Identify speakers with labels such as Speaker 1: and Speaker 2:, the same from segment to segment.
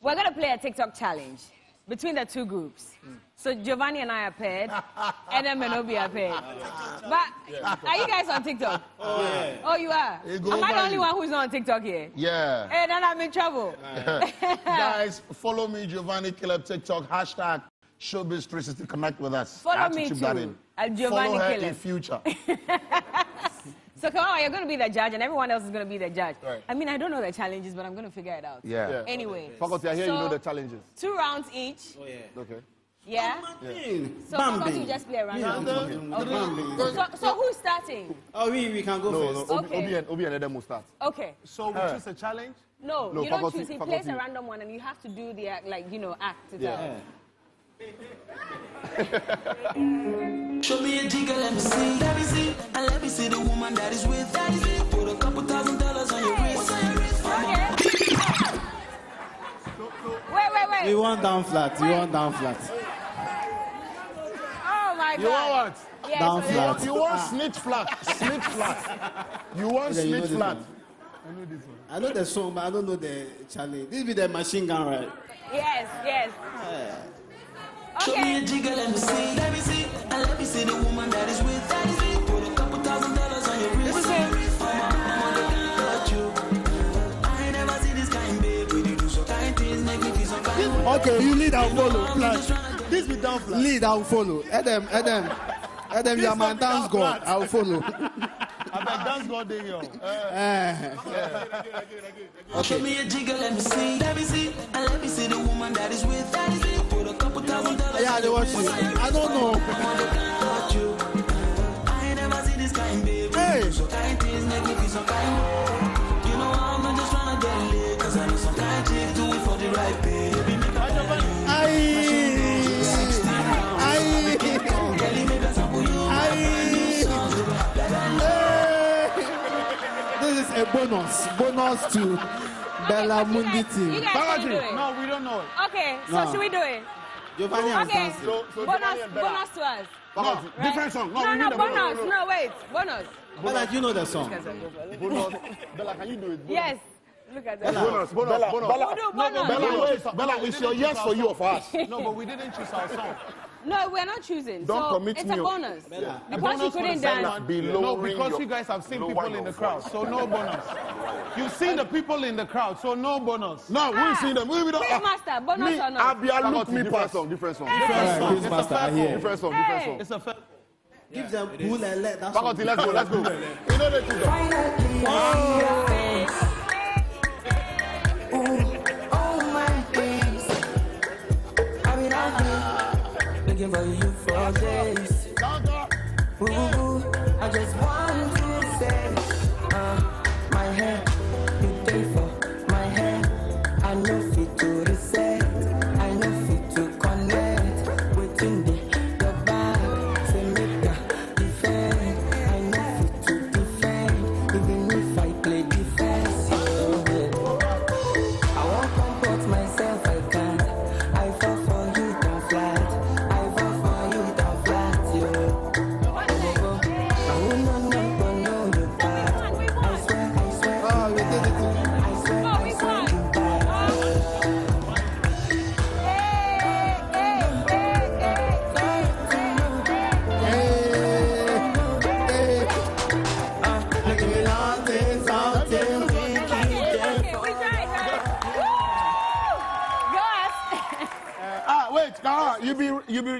Speaker 1: We're gonna play a TikTok challenge between the two groups. So Giovani and I are paired, and Obi are paired. But are you guys on TikTok? Oh, oh you are.
Speaker 2: It go
Speaker 1: Am I the only
Speaker 2: you.
Speaker 1: one who's not on TikTok here?
Speaker 2: Yeah.
Speaker 1: Hey, then I'm in trouble.
Speaker 2: Guys, follow me, Giovani Caleb TikTok, hashtag Showbiz360. Connect with us.
Speaker 1: Follow
Speaker 2: to
Speaker 1: me too, at Giovani
Speaker 2: follow her
Speaker 1: Caleb.
Speaker 2: in future.
Speaker 1: So come on, you're gonna be the judge, and everyone else is gonna be the judge.
Speaker 2: Right.
Speaker 1: I mean, I don't know the challenges, but I'm gonna figure it out.
Speaker 2: Yeah. Yeah.
Speaker 1: Anyway.
Speaker 3: Faculty, I hear you
Speaker 1: so
Speaker 3: know the challenges.
Speaker 1: Two rounds each. Oh, yeah.
Speaker 3: Okay.
Speaker 1: Yeah. So faculty, you just play a random. Okay. So, so who's starting?
Speaker 4: Oh, we, we can go
Speaker 3: No, no.
Speaker 4: first.
Speaker 3: Obi,
Speaker 1: Okay.
Speaker 3: Obi and Obi and Edem will start.
Speaker 1: Okay.
Speaker 5: So we choose a challenge?
Speaker 1: No,
Speaker 3: No,
Speaker 1: you don't
Speaker 3: faculty-
Speaker 1: choose. He
Speaker 3: faculty.
Speaker 1: plays a random one, and you have to do the act, like you know, act it
Speaker 3: Yeah.
Speaker 1: out.
Speaker 6: Show me a jigger, let me see. Let me see. And see the woman that is with. That is it. Put a couple thousand dollars on your wrist.
Speaker 1: Okay. Wait, wait, wait.
Speaker 4: We want down flat. We want down flat.
Speaker 1: Oh my God.
Speaker 2: You want what?
Speaker 1: Yes,
Speaker 4: Down
Speaker 1: yes.
Speaker 4: flat.
Speaker 2: You want snitch flat. Snitch flat. You want
Speaker 4: Yeah, you know
Speaker 2: snitch
Speaker 4: this one. I know the song, but I don't know the challenge. This be the machine gun, right?
Speaker 1: Yes, yes.
Speaker 6: Show me a
Speaker 1: Okay.
Speaker 6: jigger, let me see. Let me see. And let me see the woman that is with. That is
Speaker 4: Okay, you lead and follow.
Speaker 6: I'm just
Speaker 4: Flash. This be down flat. Lead and follow. Edem, Edem. Edem, you are my dance god. I'll follow.
Speaker 5: I bet dance God day, yo.
Speaker 4: Eh.
Speaker 6: Show me a jigger, let me see. Let me see. And let me see the woman that is with. That is it. Put a couple thousand dollars
Speaker 4: Yeah, they
Speaker 6: your
Speaker 4: watch you. I don't know.
Speaker 6: Mama, a
Speaker 4: bonus. Bonus to Berla Mundi
Speaker 1: You
Speaker 4: team.
Speaker 1: guys can do it.
Speaker 5: No, we don't know it.
Speaker 1: Okay, so
Speaker 4: No.
Speaker 1: should we do it?
Speaker 4: Giovani has
Speaker 1: Okay.
Speaker 4: danced.
Speaker 3: So, so
Speaker 1: bonus,
Speaker 3: Giovani and Berla.
Speaker 1: bonus to us.
Speaker 3: Faculty.
Speaker 1: Right?
Speaker 2: Different song. No,
Speaker 1: No,
Speaker 2: we
Speaker 1: no,
Speaker 2: need a bonus.
Speaker 1: bonus. No, wait, bonus.
Speaker 4: Berla, you know the song.
Speaker 3: Bonus. Berla, can you do it? Bonus.
Speaker 1: Yes. Look at that.
Speaker 3: Bonus, bonus,
Speaker 2: Berla,
Speaker 3: bonus.
Speaker 2: Berla,
Speaker 1: We'll do
Speaker 2: no,
Speaker 1: bonus.
Speaker 2: Berla, wait, Berla, it's your yes for you or for us.
Speaker 5: No, but we didn't choose our song.
Speaker 1: No, we're not choosing.
Speaker 2: Don't
Speaker 1: so
Speaker 2: commit
Speaker 1: it's
Speaker 2: me,
Speaker 1: a
Speaker 2: oh.
Speaker 1: bonus.
Speaker 4: Berla.
Speaker 1: Because you
Speaker 5: Bonus for the
Speaker 1: couldn't
Speaker 5: second
Speaker 1: dance.
Speaker 5: one.
Speaker 2: Be
Speaker 5: No, because
Speaker 2: your-
Speaker 5: you guys have seen people in the crowd, so no bonus. You've seen the people in the crowd, so no bonus.
Speaker 2: No, we've ah. seen them. We, we don't.
Speaker 1: Quiz master, bonus
Speaker 2: me,
Speaker 1: or not?
Speaker 2: Abia, look me
Speaker 3: different
Speaker 2: pass.
Speaker 3: song, different song.
Speaker 4: Alright,
Speaker 5: song.
Speaker 4: Quiz
Speaker 5: It's a
Speaker 4: master,
Speaker 5: fair
Speaker 4: I hear.
Speaker 3: Different song, different song.
Speaker 5: It's a fair.
Speaker 4: Give them bull and let. That's
Speaker 3: Faculty, let's go, let's go.
Speaker 2: You know the two.
Speaker 6: Oh looking for you for days. Ooh, I just want to say, uh, my hair,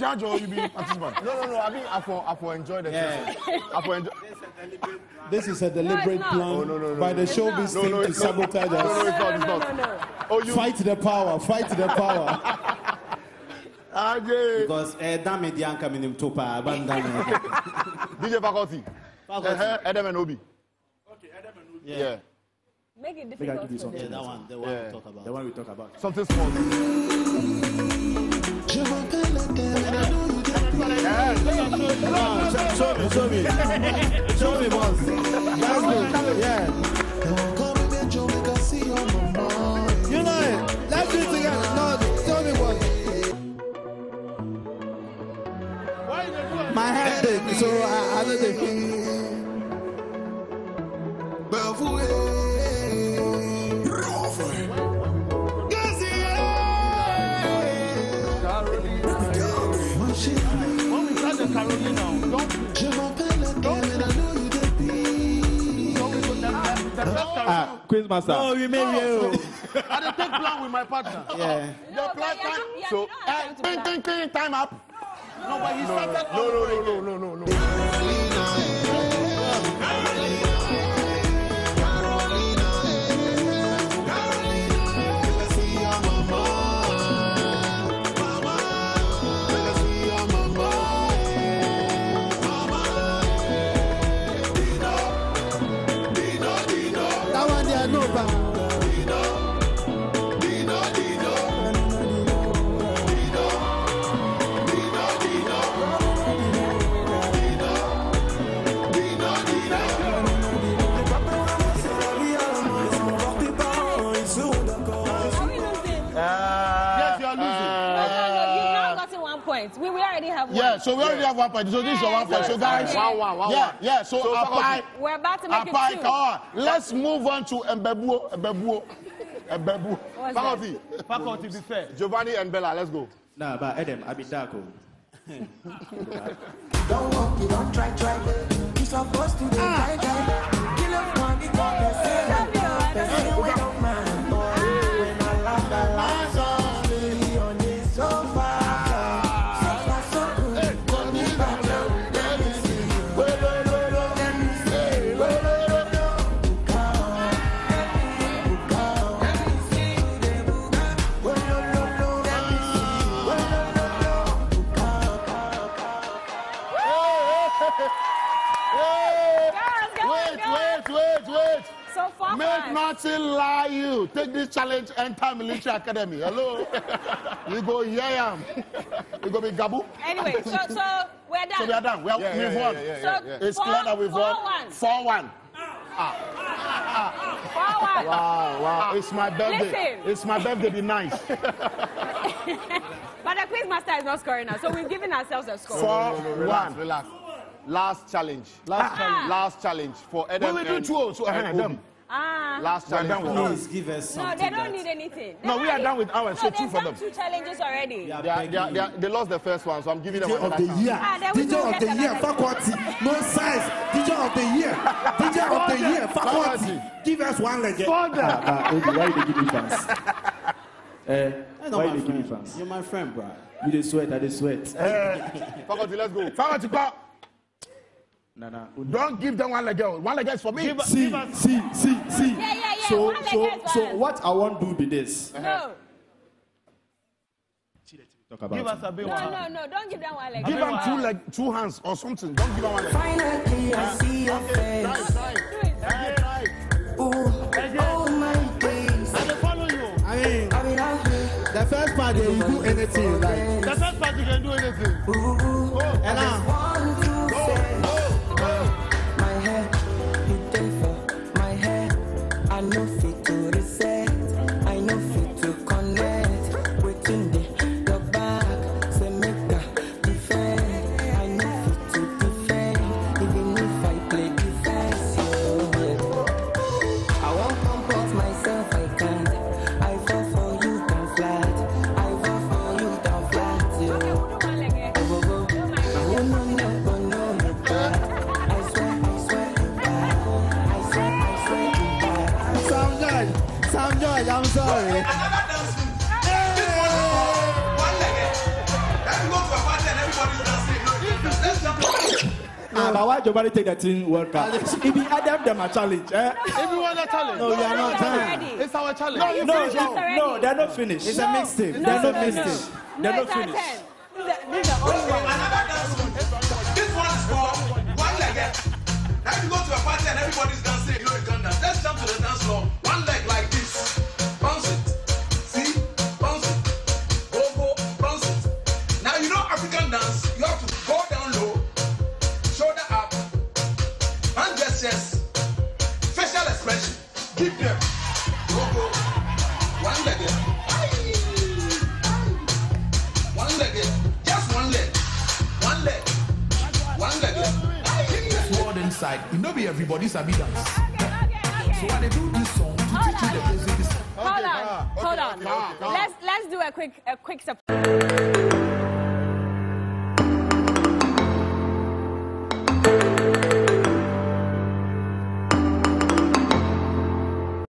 Speaker 2: judge or you be participant?
Speaker 3: No, no, no. I mean, I for, I for enjoy the
Speaker 4: Yeah.
Speaker 3: session. I for enjoy.
Speaker 7: This is a deliberate
Speaker 1: not.
Speaker 7: plan
Speaker 3: Oh, no, no, no,
Speaker 7: by the showbiz team
Speaker 3: no,
Speaker 7: to
Speaker 3: it's not.
Speaker 7: sabotage
Speaker 3: No, no,
Speaker 7: us.
Speaker 3: it's not, it's not.
Speaker 1: no, no.
Speaker 3: Oh, you.
Speaker 7: Fight the power, fight the power.
Speaker 2: Ajay.
Speaker 4: Because eh, dame di anka minim topa, abandon.
Speaker 3: DJ Faculty. Uh-huh, Edem and Obi. Yeah.
Speaker 1: Make it
Speaker 7: Make I give you something.
Speaker 4: Yeah, that one, the one
Speaker 3: Yeah.
Speaker 4: we talk about.
Speaker 7: The one we talk about.
Speaker 3: Something small.
Speaker 4: Show, me, show me. Show me once. Let's go. Yeah. Je m'appelle ah, Quiz Master. Oh,
Speaker 6: you
Speaker 4: made
Speaker 7: no, you.
Speaker 5: I didn't take plan with my partner.
Speaker 7: Yeah.
Speaker 1: No,
Speaker 2: the plan time. So,
Speaker 1: uh, time
Speaker 2: up.
Speaker 5: No, but he started.
Speaker 3: No, no, no, no, no, no, no.
Speaker 7: That
Speaker 1: point. We, we already have one.
Speaker 2: Yeah, so we already have one point. So this is your one point. So guys,
Speaker 3: One, one, one,
Speaker 2: yeah,
Speaker 3: one.
Speaker 2: yeah. So,
Speaker 3: So,
Speaker 2: apply,
Speaker 1: We're about to make
Speaker 2: apply.
Speaker 1: it two.
Speaker 2: Come on. Let's move on to Mbebuo, Mbebuo, Mbebu.
Speaker 1: What's that?
Speaker 3: Faculty,
Speaker 5: Faculty, be fair.
Speaker 3: Giovani and Berla, let's go.
Speaker 7: Nah, but Edem, I be dark. oh.
Speaker 6: Don't walk, you don't try, try. You supposed to be try, try.
Speaker 2: Nothing lie you. Take this challenge, enter military academy. Hello. you go yam. You go be gabu.
Speaker 1: Anyway, so, so we're done.
Speaker 2: So we are done. We are,
Speaker 3: Yeah,
Speaker 2: we've
Speaker 3: yeah,
Speaker 2: won.
Speaker 3: yeah, yeah,
Speaker 1: So,
Speaker 3: yeah.
Speaker 2: It's
Speaker 1: four,
Speaker 2: clear that we've
Speaker 1: four
Speaker 2: won.
Speaker 1: One.
Speaker 2: Four one.
Speaker 1: Four one. Ah. Ah. Ah.
Speaker 2: Wow, wow. It's my birthday.
Speaker 1: Listen.
Speaker 2: It's my birthday. Be nice.
Speaker 1: But the quiz master is not scoring now, so we've given ourselves a score.
Speaker 2: Four
Speaker 3: Relax,
Speaker 2: one.
Speaker 3: relax. Last challenge.
Speaker 2: Last challenge.
Speaker 3: Last challenge for
Speaker 2: We
Speaker 3: Edem
Speaker 2: will do two. So
Speaker 3: and Obi.
Speaker 2: them.
Speaker 1: Ah.
Speaker 3: Last
Speaker 2: We're
Speaker 3: challenge
Speaker 2: done
Speaker 3: for
Speaker 2: with.
Speaker 7: Please give us
Speaker 1: No, they don't
Speaker 7: that-
Speaker 1: need anything.
Speaker 2: No,
Speaker 1: They've
Speaker 2: we are done with ours,
Speaker 1: No,
Speaker 2: so two for them.
Speaker 1: two challenges already.
Speaker 7: Yeah,
Speaker 3: They, are,
Speaker 7: begging
Speaker 3: they, are, they, are, they lost the first one, so I'm giving them
Speaker 7: DJ of
Speaker 3: another
Speaker 7: the
Speaker 3: chance.
Speaker 7: year.
Speaker 1: Ah, then we
Speaker 7: DJ
Speaker 1: will
Speaker 7: of the year,
Speaker 1: another
Speaker 7: faculty. No size. DJ of the year. DJ of the year, faculty.
Speaker 3: Faculty.
Speaker 7: Give us one legend.
Speaker 5: Father.
Speaker 4: Ah, Obi, why you dey give me fans? Eh,
Speaker 7: That's
Speaker 4: why
Speaker 7: my
Speaker 4: you dey give me
Speaker 7: friend.
Speaker 4: fans?
Speaker 7: You're my friend, bro.
Speaker 4: You dey sweat, I dey sweat.
Speaker 3: Faculty, let's go.
Speaker 2: Faculty, go.
Speaker 4: Nah, nah.
Speaker 2: Don't give them one leg. girl. One leg is for me.
Speaker 5: Give
Speaker 4: See,
Speaker 5: give us-
Speaker 4: see, see, see.
Speaker 1: Yeah, yeah, yeah.
Speaker 4: So, so, so what I want to do be this. Uh-huh.
Speaker 1: No,
Speaker 4: Talk about
Speaker 5: Give us
Speaker 4: it.
Speaker 5: a big
Speaker 1: no,
Speaker 5: one.
Speaker 1: no, no. Don't give them one leg.
Speaker 2: Give them two leg, two hands or something. Don't give them one leg.
Speaker 6: Finally, I see your face.
Speaker 2: Right, right. Right.
Speaker 6: Ooh, oh my days.
Speaker 5: I dey follow you.
Speaker 7: I mean,
Speaker 6: I mean, I hear.
Speaker 7: the first part, there, you do anything. Like,
Speaker 5: The first part you can do anything.
Speaker 6: Ooh, oh, and
Speaker 7: now, George, Sam George, I'm sorry.
Speaker 4: Nah, but why Giovani take the team World Cup? If he Adam them a challenge, eh?
Speaker 5: If you want a challenge,
Speaker 7: No, we are not
Speaker 1: That's
Speaker 7: done.
Speaker 1: already.
Speaker 5: it's our challenge.
Speaker 1: No, you
Speaker 4: No, no, no, they're not finished.
Speaker 7: It's a mixtape.
Speaker 1: No,
Speaker 4: They're not
Speaker 1: no, no.
Speaker 4: finished.
Speaker 1: No,
Speaker 4: They're
Speaker 1: it's
Speaker 4: not finished.
Speaker 1: turn. This is the- this is the only one.
Speaker 8: This one is for one leg. Now if you go to a party and everybody's dancing, you know you can dance. Let's jump to the dance floor. This world inside, you know be everybody sabi dance.
Speaker 1: Okay, okay,
Speaker 8: So
Speaker 1: okay.
Speaker 8: I dey do this song to
Speaker 1: Hold
Speaker 8: teach you the
Speaker 1: on.
Speaker 8: basics.
Speaker 1: Hold on, hold on. Let's let's do a quick a quick. sup-